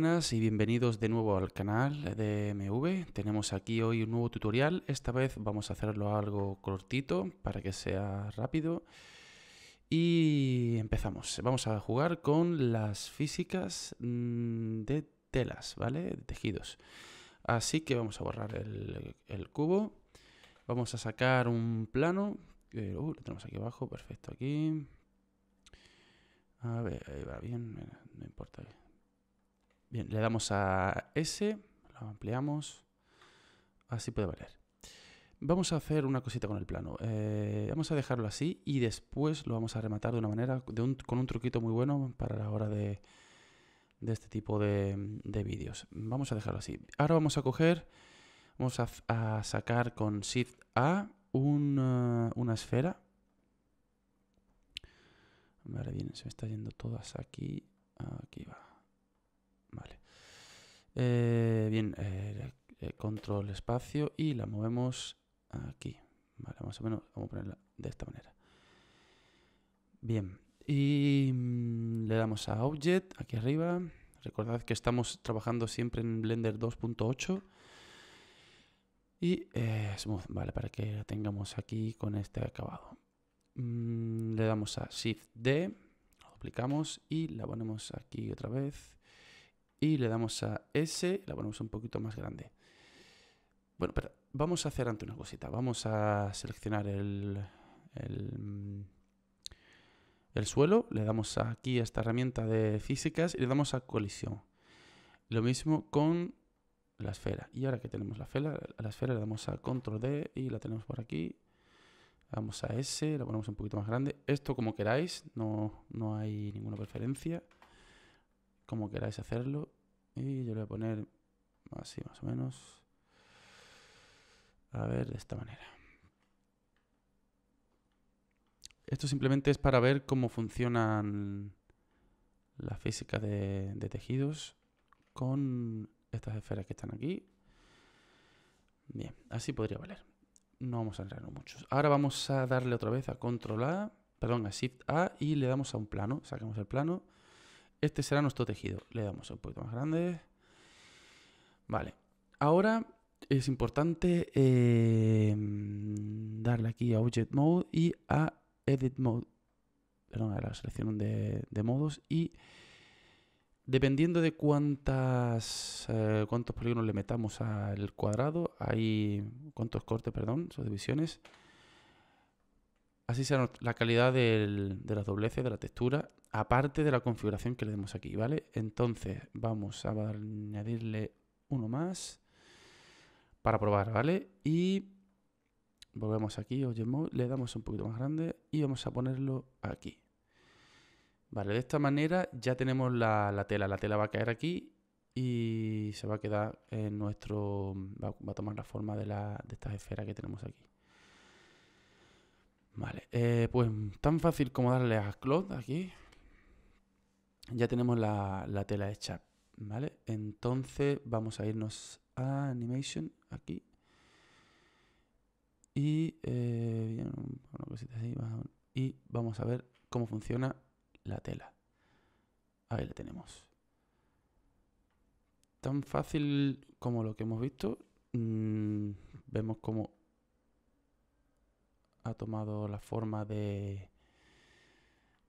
buenas y bienvenidos de nuevo al canal de MV. Tenemos aquí hoy un nuevo tutorial. Esta vez vamos a hacerlo algo cortito para que sea rápido. Y empezamos. Vamos a jugar con las físicas mm, de telas, ¿vale? De tejidos. Así que vamos a borrar el, cubo. Vamos a sacar un plano. Uh, lo tenemos aquí abajo, perfecto aquí. A ver, ahí va bien, no importa. Bien, le damos a S, lo ampliamos, así puede valer. Vamos a hacer una cosita con el plano. Eh, vamos a dejarlo así y después lo vamos a rematar de una manera, con un truquito muy bueno para la hora de, este tipo de, vídeos. Vamos a dejarlo así. Ahora vamos a coger, vamos a, sacar con Shift A una, una esfera. Vale, bien, se me está yendo todas aquí. Aquí va. Vale. Eh, bien, eh, eh, control espacio y la movemos aquí. Vale, más o menos vamos a ponerla de esta manera. Bien, y mm, le damos a Object aquí arriba. Recordad que estamos trabajando siempre en Blender 2.8. Y Smooth, vale, para que la tengamos aquí con este acabado. Mm, le damos a Shift D, lo duplicamos y la ponemos aquí otra vez y le damos a S, la ponemos un poquito más grande. Bueno, pero vamos a hacer antes una cosita. Vamos a seleccionar el, el, el, suelo, le damos aquí a esta herramienta de físicas y le damos a colisión. Lo mismo con la esfera. Y ahora que tenemos la esfera, la esfera le damos a control D y la tenemos por aquí. Vamos a S, la ponemos un poquito más grande. Esto como queráis, no, no hay ninguna preferencia como queráis hacerlo. Y yo le voy a poner así más o menos. A ver, de esta manera. Esto simplemente es para ver cómo funcionan la física de, tejidos con estas esferas que están aquí. Bien, así podría valer. No vamos a enredarnos mucho. Ahora vamos a darle otra vez a Control A, perdón, a Shift A y le damos a un plano. Sacamos el plano este será nuestro tejido. Le damos un poquito más grande. Vale. Ahora es importante em, darle aquí a Object Mode y a Edit Mode. Perdón, a la selección de, modos. Y dependiendo de cuántas eh, cuántos polígonos le metamos al cuadrado, hay cuántos cortes, perdón, subdivisiones. Así será la calidad de las dobleces de la textura aparte de la configuración que le demos aquí, ¿vale? Entonces vamos a añadirle uno más para probar, ¿vale? Y volvemos aquí, le damos un poquito más grande y vamos a ponerlo aquí. Vale, de esta manera ya tenemos la, tela. La tela va a caer aquí y se va a quedar en nuestro... va, a tomar la forma de, la, de estas esferas que tenemos aquí. Vale, eh, pues tan fácil como darle a Cloud aquí ya tenemos la, tela hecha, ¿vale? Entonces vamos a irnos a Animation, aquí. Y, eh, y vamos a ver cómo funciona la tela. Ahí la tenemos. Tan fácil como lo que hemos visto. Mm, vemos cómo ha tomado la forma de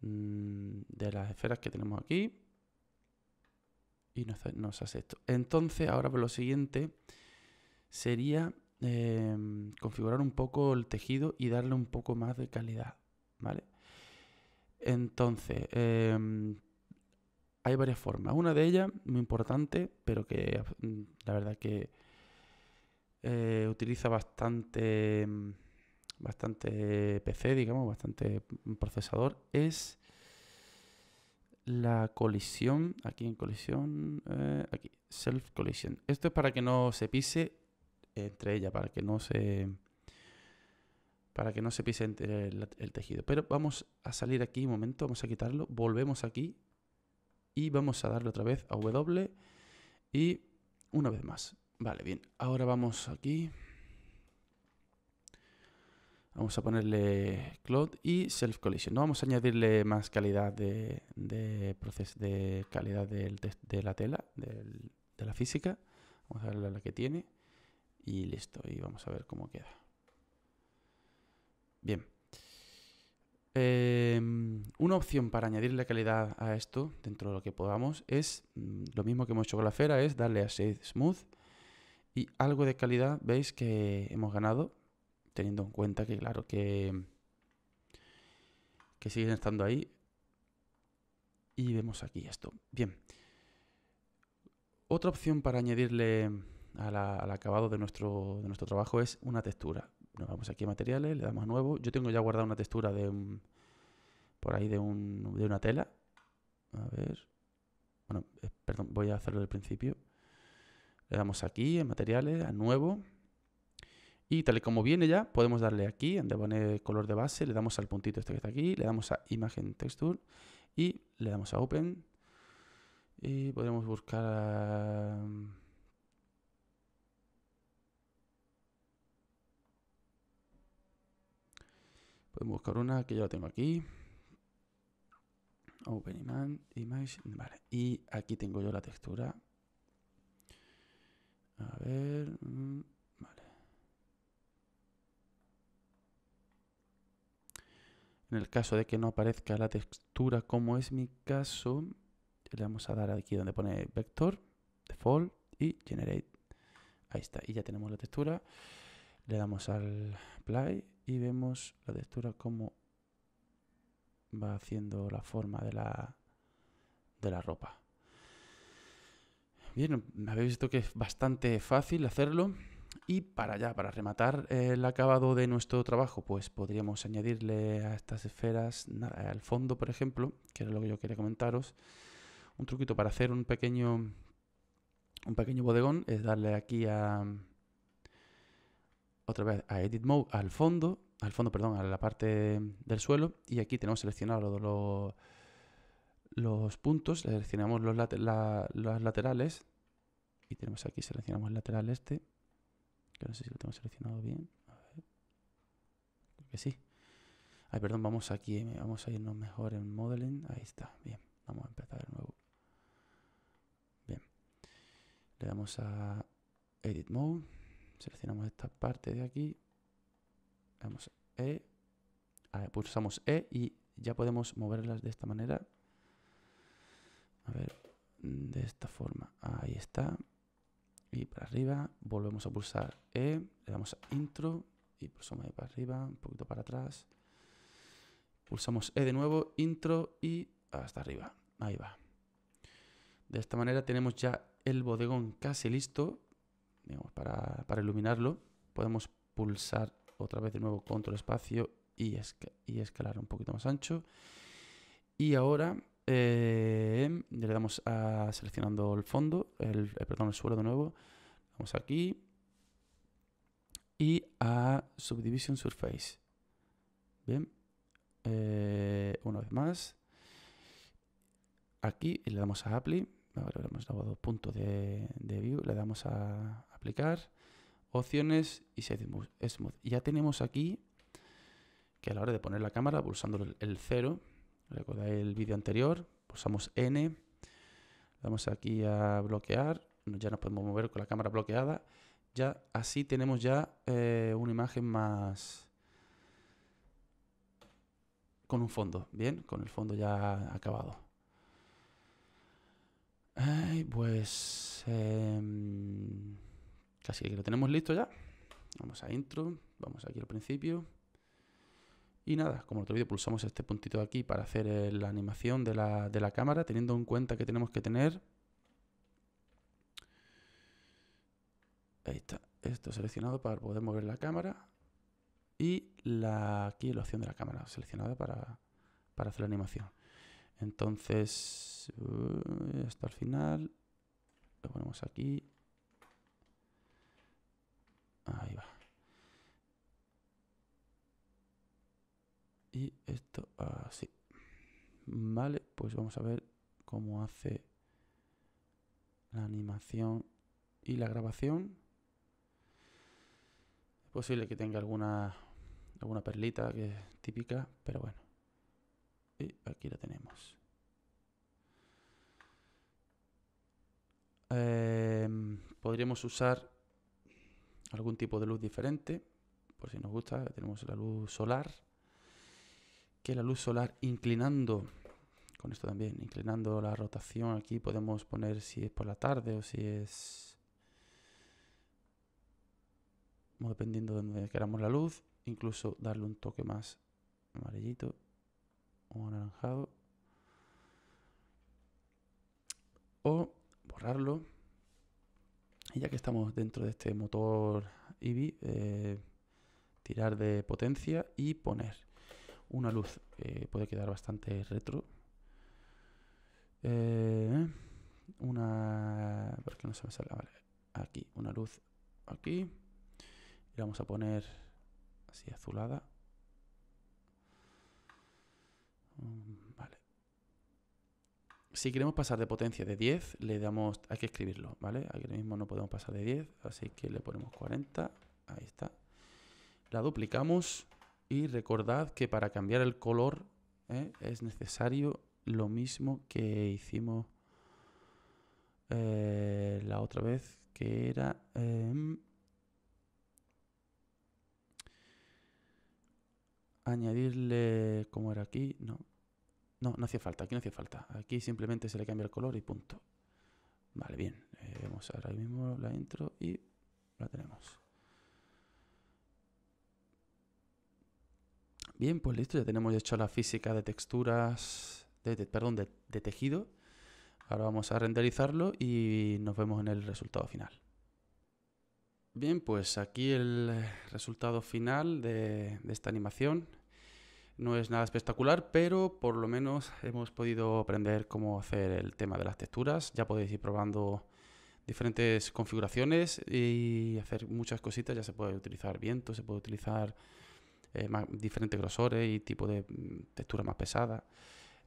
de las esferas que tenemos aquí y nos, hace esto. Entonces, ahora por lo siguiente sería em, configurar un poco el tejido y darle un poco más de calidad, ¿vale? Entonces, em, hay varias formas. Una de ellas, muy importante, pero que mm, la verdad que eh, utiliza bastante em, bastante PC, digamos, bastante procesador, es la colisión, aquí en colisión, eh, aquí, self collision. Esto es para que no se pise entre ella, para que no se para que no se pise entre el, el, tejido. Pero vamos a salir aquí un momento, vamos a quitarlo, volvemos aquí y vamos a darle otra vez a W y una vez más. Vale, bien, ahora vamos aquí Vamos a ponerle Cloud y Self Collision. No vamos a añadirle más calidad de, de, de calidad de, la tela, de la física. Vamos a darle a la que tiene. Y listo. Y vamos a ver cómo queda. Bien. Em, una opción para añadirle calidad a esto, dentro de lo que podamos, es mm, lo mismo que hemos hecho con la fera, es darle a Shade Smooth y algo de calidad, veis que hemos ganado, teniendo en cuenta que claro que, que siguen estando ahí. Y vemos aquí esto. Bien. Otra opción para añadirle al acabado de nuestro, de nuestro trabajo es una textura. Nos vamos aquí a materiales, le damos a nuevo. Yo tengo ya guardada una textura de un, por ahí de, un, de una tela. A ver. Bueno, eh, perdón, voy a hacerlo del principio. Le damos aquí en materiales, a nuevo. Y tal y como viene ya, podemos darle aquí, donde pone color de base, le damos al puntito este que está aquí, le damos a imagen texture y le damos a open. Y podemos buscar... Podemos buscar una que yo la tengo aquí. Open image. Vale. Y aquí tengo yo la textura. A ver. Mm, vale. En el caso de que no aparezca la textura como es mi caso, le vamos a dar aquí donde pone vector, default y generate. Ahí está. Y ya tenemos la textura. Le damos al apply y vemos la textura como va haciendo la forma de la, de la ropa. Bien, habéis visto que es bastante fácil hacerlo. Y para ya, para rematar el acabado de nuestro trabajo, pues podríamos añadirle a estas esferas, al fondo, por ejemplo, que era lo que yo quería comentaros, un truquito para hacer un pequeño, un pequeño bodegón es darle aquí a, otra vez a Edit Mode al fondo, al fondo, perdón, a la parte del suelo y aquí tenemos seleccionado los, los puntos, seleccionamos los, laterales y tenemos aquí, seleccionamos el lateral este, que no sé si lo tengo seleccionado bien, a ver, creo que sí. Ay, perdón, vamos aquí, vamos a irnos mejor en Modeling, ahí está, bien, vamos a empezar de nuevo. Bien, le damos a Edit Mode seleccionamos esta parte de aquí, damos E, pulsamos E y ya podemos moverlas de esta manera. A ver, de esta forma, ahí está. Y para arriba, volvemos a pulsar E, le damos a Intro y pulsamos E para arriba, un poquito para atrás. Pulsamos E de nuevo, Intro y hasta arriba. Ahí va. De esta manera tenemos ya el bodegón casi listo para, para, iluminarlo, podemos pulsar otra vez de nuevo control espacio y, y escalar un poquito más ancho. Y ahora eh, le damos a seleccionando el fondo, el, eh, perdón, el suelo de nuevo. Vamos aquí y a Subdivision Surface. Bien, eh, una vez más. Aquí le damos a Apply. Ahora hemos dado punto de, de view. Le damos a aplicar, opciones y Smooth. Ya tenemos aquí que a la hora de poner la cámara, pulsando el 0, recordáis el vídeo anterior, pulsamos N, damos aquí a bloquear, ya nos podemos mover con la cámara bloqueada. Ya así tenemos ya eh, una imagen más con un fondo, bien, con el fondo ya acabado. pues em, Casi que lo tenemos listo ya. Vamos a intro, vamos aquí al principio. Y nada, como el otro vídeo pulsamos este puntito de aquí para hacer la animación de la, de la cámara, teniendo en cuenta que tenemos que tener... Ahí está, esto seleccionado para poder mover la cámara. Y la, aquí la opción de la cámara seleccionada para, para hacer la animación. Entonces, uh, hasta el final, lo ponemos aquí Y esto así. Vale, pues vamos a ver cómo hace la animación y la grabación. Es posible que tenga alguna alguna perlita que es típica, pero bueno. Y aquí la tenemos. Em, podríamos usar algún tipo de luz diferente, por si nos gusta. Tenemos la luz solar, que la luz solar inclinando, con esto también, inclinando la rotación aquí podemos poner si es por la tarde o si es... Dependiendo de donde queramos la luz, incluso darle un toque más amarillito o anaranjado. O borrarlo. Y ya que estamos dentro de este motor Eevee, eh, tirar de potencia y poner una luz que puede quedar bastante retro. Eh, una... ¿Por qué no se me sale? Vale, aquí, una luz aquí. Y vamos a poner así azulada. Mm, vale. Si queremos pasar de potencia de 10, le damos, hay que escribirlo, ¿vale? Aquí mismo no podemos pasar de 10, así que le ponemos 40. Ahí está. La duplicamos y recordad que para cambiar el color ¿eh? es necesario lo mismo que hicimos eh, la otra vez, que era... Em, añadirle, como era aquí, no. No, no hacía falta, aquí no hacía falta. Aquí simplemente se le cambia el color y punto. Vale, bien. Eh, vamos ahora mismo la intro y la tenemos. Bien, pues listo, ya tenemos hecho la física de texturas, de, perdón, de tejido. Ahora vamos a renderizarlo y nos vemos en el resultado final. Bien, pues aquí el resultado final de, esta animación. No es nada espectacular, pero por lo menos hemos podido aprender cómo hacer el tema de las texturas. Ya podéis ir probando diferentes configuraciones y hacer muchas cositas. Ya se puede utilizar viento, se puede utilizar eh, diferentes grosores y tipo de mm, textura más pesada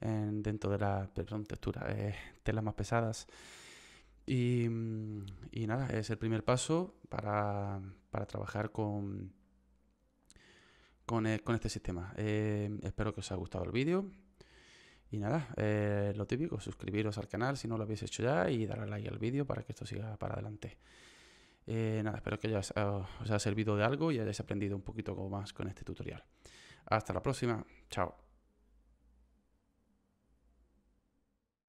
dentro de la, perdón, eh, telas más pesadas. Mm, y, nada, es el primer paso para, trabajar con, con, e, este sistema. Eh, espero que os haya gustado el vídeo. Y nada, eh, lo típico, suscribiros al canal si no lo habéis hecho ya y darle like al vídeo para que esto siga para adelante. Eh, nada, espero que os haya servido de algo y hayáis aprendido un poquito más con este tutorial. Hasta la próxima, chao.